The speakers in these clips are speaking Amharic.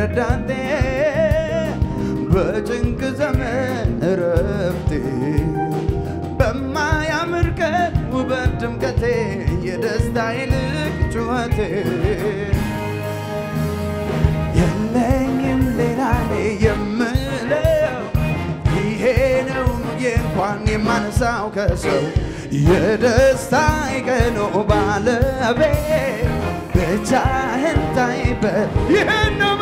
ረዳቴ በጭንቅ ዘመን እረፍቴ በማያምር ቀን ውበት ድምቀቴ የደስታ ይልቅ ጩኸቴ የለኝም ሌላ የምለው ይሄ ነው እንኳን የማነሳው ከሰው የደስታ ቀኖ ባለቤት ብቻህን ታይበት ይህን ነው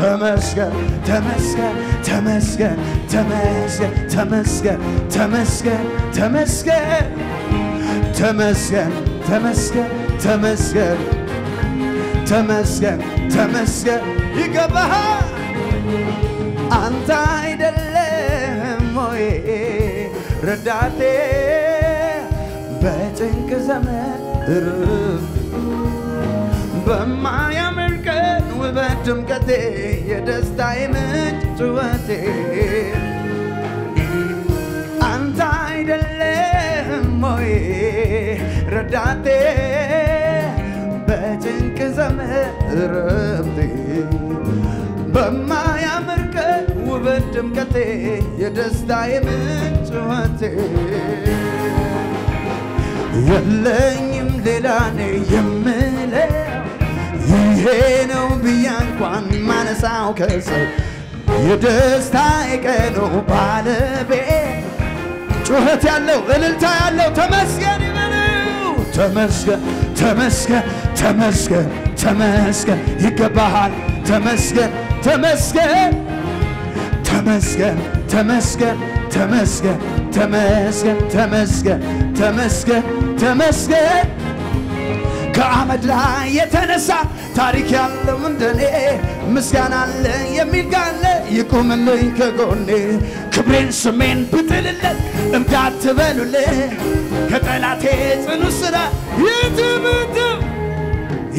ምለው ተመስገን ተመስገን ተመስገን ተመስገን ተመስገን ተመስገን ተመስገን ተመስገን ተመስገን ተመስገን ተመስገን ተመስገን ይገባሃል አንተ አይደለም ወይ ረዳቴ በጭንቅ ዘመን ርፍ በማያምር ቀን ውበት ድምቀቴ የደስታዬ ምንጭ ጩኸቴ አንተ አይደለም ወይ ረዳቴ በጭንቅ ዘመን ረፍቴ በማያምር ቀን ውበት ድምቀቴ የደስታዬ ምንጭ ጩኸቴ የለኝም ሌላ እኔ የምለው ይሄ ማነሳው? ከሰው የደስታ ቀኑ ባለቤት ጩኸት ያለው እልልታ ያለው ተመስገን ይበለው። ተመስገን ተመስገን ተመስገን ተመስገን ይገባሃል። ተመስገን ተመስገን ተመስገን ተመስገን ተመስገን ተመስገን ተመስገን ተመስገን ተመስገን ከአመድ ላይ የተነሳ ታሪክ ያለው እንደኔ ምስጋና አለ የሚል ጋለ ይቁምልኝ ከጎኔ። ክብሬን ስሜን ብጥልለት እንዳትበሉልኝ ከጠላቴ ጽኑ ስራ የትምት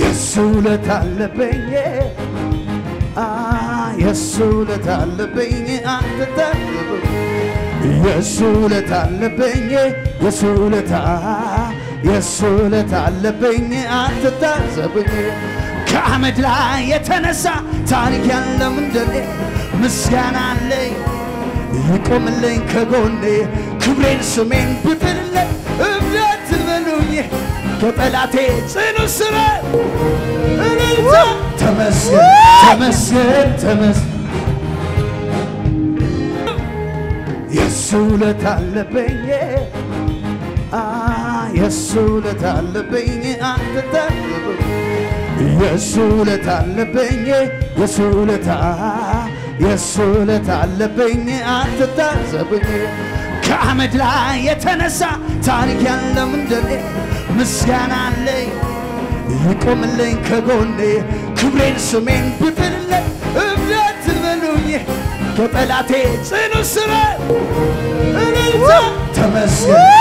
የሱ ውለት አለብኝ። የሱ ውለት አለብኝ። አትታዘቡ የሱ ውለት አለብኝ። የሱ ውለታ የሱ ውለት አለብኝ አትታዘብኝ። ከአመድ ላይ የተነሳ ታሪክ ያለው እንደኔ ምስጋና አለኝ። ይቆምልኝ ከጎኔ ክብሬን ስሜን ብጥልለት እብደት በሉኝ ከጠላቴ ጽኑ እልልታ ተመስገን ተመስገን ተመስገን። የሱ ውለት አለብኝ የሱ ውለት አለብኝ አትታዘቡ የሱ ውለታ አትታዘብኝ ከአመድ ላይ የተነሳ ታሪክ ያለው እንደኔ ምስጋና አለኝ። ይቆምልኝ ከጎኔ ክብሬን ስሜን ብጥልለት እብደት በሉኝ። ከጠላቴ ጽኑ እልልታ ተመስገን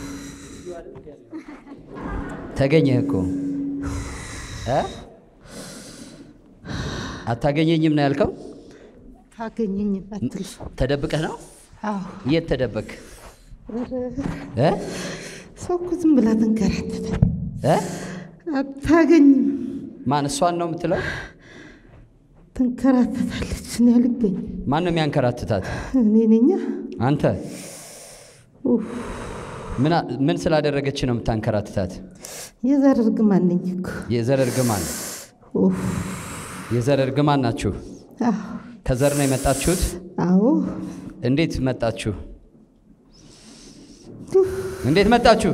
ተገኘህ እኮ አታገኘኝም ነው ያልከው? አታገኘኝም፣ አትልፋ። ተደብቀህ ነው? የት እ ሰው እኮ ዝም ብላ ትንከራተታል። እ አታገኝም፣ ማን እሷን ነው የምትለው? ትንከራተታለች። እኔ አልገኝም። ማን ነው የሚያንከራትታት? እኔ ነኛ። አንተ ምን ስላደረገች ነው የምታንከራትታት? የዘር እርግማን ነኝ እኮ። የዘር እርግማን የዘር እርግማን ናችሁ። ከዘር ነው የመጣችሁት? አዎ። እንዴት መጣችሁ? እንዴት መጣችሁ?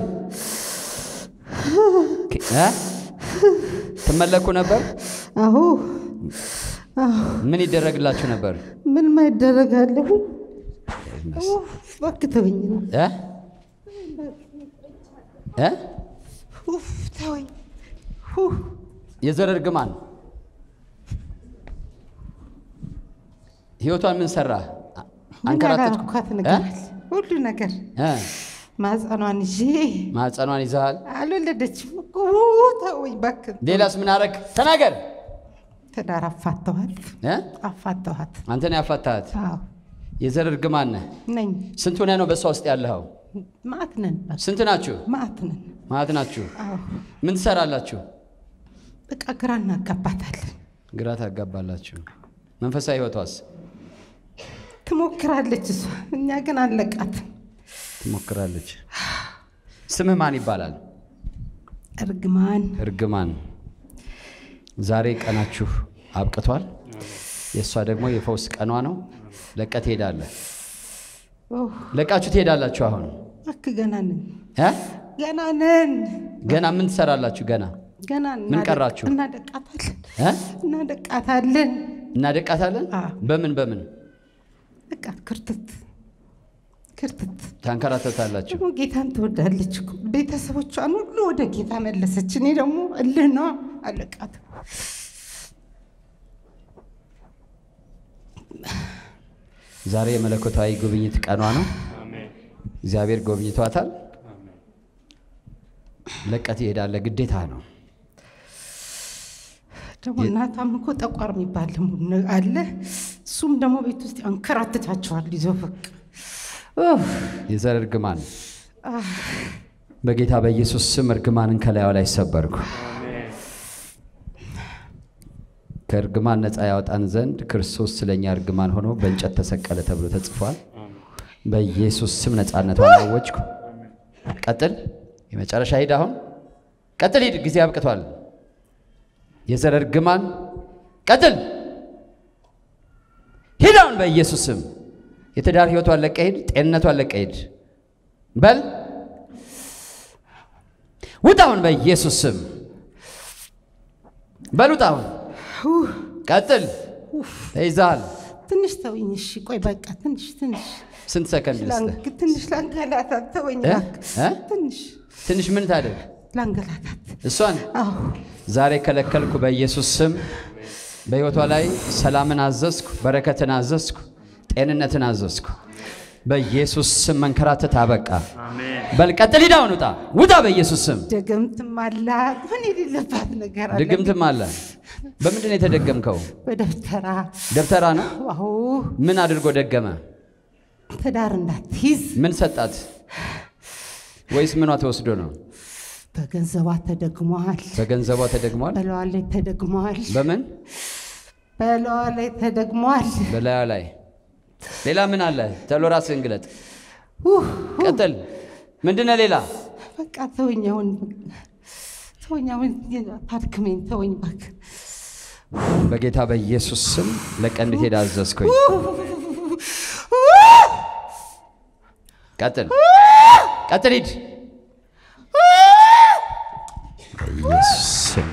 ትመለኩ ነበር? አዎ። ምን ይደረግላችሁ ነበር? ምን ማይደረጋለሁ? እባክህ ተወኝ። የዘር እርግማን ህይወቷን ምን ሰራ? ምን አንከራተትኩ ያላረኳት ነገር? ሁሉ ነገር? ማህፀኗን ይዤ ማህፀኗን ይዘሃል። አልወለደችም ተወኝ እባክህ። ሌላስ ምን አረግ? ተናገር። ትዳር አፋተዋት? አፋተዋት። አንተ ነው ያፋታሃት። የዘር እርግማን ነህ። ነኝ። ስንት ሆነህ ነው በእሷ ውስጥ ያለኸው? ማዕት ነን ስንት ናችሁ? ማዕት ነን። ማለት ናችሁ? ምን ትሰራላችሁ? በቃ ግራ እናጋባታለን። ግራ ታጋባላችሁ። መንፈሳዊ ህይወቷስ ትሞክራለች እሷ፣ እኛ ግን አለቃትም። ትሞክራለች። ስምህ ማን ይባላል? እርግማን እርግማን። ዛሬ ቀናችሁ አብቅቷል። የእሷ ደግሞ የፈውስ ቀኗ ነው። ለቀ ትሄዳለህ። ለቃችሁ ትሄዳላችሁ። አሁን እባክህ ገና ነን እ? ገና ነን ገና ምን ትሰራላችሁ? ገና ገና ምን ቀራችሁ? እናደቃታለን? እናደቃታለን። እናደቃታለን። በምን በምን በቃ ክርትት ክርትት ታንከራተታላችሁ? ደግሞ ጌታን ትወዳለች ቤተሰቦቿን ሁሉ ወደ ጌታ መለሰች። እኔ ደግሞ እልህ ነው አለቃት። ዛሬ የመለኮታዊ ጉብኝት ቀኗ ነው። እግዚአብሔር ጎብኝቷታል። ለቀት ይሄዳለ ግዴታ ነው። ደግሞ እናቷም እኮ ጠቋር የሚባል አለ። እሱም ደግሞ ቤት ውስጥ ያንከራትታቸዋል ይዞ የዘር እርግማን በጌታ በኢየሱስ ስም እርግማንን ከላዩ ላይ ሰበርኩ። ከእርግማን ነፃ ያወጣን ዘንድ ክርስቶስ ስለኛ እርግማን ሆኖ በእንጨት ተሰቀለ ተብሎ ተጽፏል። በኢየሱስ ስም ነፃነቷን አወጅኩ። ቀጥል። የመጨረሻ ሂድ። አሁን ቀጥል፣ ሂድ። ጊዜ አብቅቷል። የዘር እርግማን ቀጥል፣ ሂድ። አሁን በኢየሱስ ስም የትዳር ህይወቷን ለቀ ሂድ። ጤንነቷን ለቀ ሂድ። በል ውጣ አሁን በኢየሱስ ስም በል ውጣ አሁን ቀጥል ተይዘሃል ትንሽ ተወኝ። እሺ ቆይ በቃ ትንሽ ትንሽ ስንት ሰከንድ ልስጥህ ትንሽ ላንገላታት ተወኝ እ? እባክህ። እ? ትንሽ ትንሽ ምን ታደርግ ላንገላታት። እሷን ዛሬ ከለከልኩ በኢየሱስ ስም በሕይወቷ ላይ ሰላምን አዘዝኩ በረከትን አዘዝኩ ጤንነትን አዘዝኩ በኢየሱስ ስም መንከራተት አበቃ በል ቀጥል ሂድ አሁን ውጣ። ውጣ በኢየሱስ ስም። ድግምትም አላት ምን የሌለባት ነገር አለ። ድግምትም አለ። በምንድን ነው የተደገምከው? በደብተራ። ደብተራ ነው? አዎ። ምን አድርጎ ደገመ? ትዳር እንዳትይዝ። ምን ሰጣት? ወይስ ምኗ ተወስዶ ነው? በገንዘቧ ተደግሟል። በገንዘቧ ተደግሟል? በለዋ ላይ ተደግሟል። በምን? በለዋ ላይ ተደግሟል። በላዩ ላይ። ሌላ ምን አለ? ተሎ ራስህን ግለጥ። ኡህ፣ ቀጥል ምንድነው ሌላ? በቃ ተወኝ አሁን። ተወኝ አሁን አታድክመኝ ተወኝ እባክህ። በጌታ በኢየሱስ ስም ለቀህ እንድትሄድ አዘዝኩኝ። ቀጥል። ቀጥል ሂድ። በኢየሱስ ስም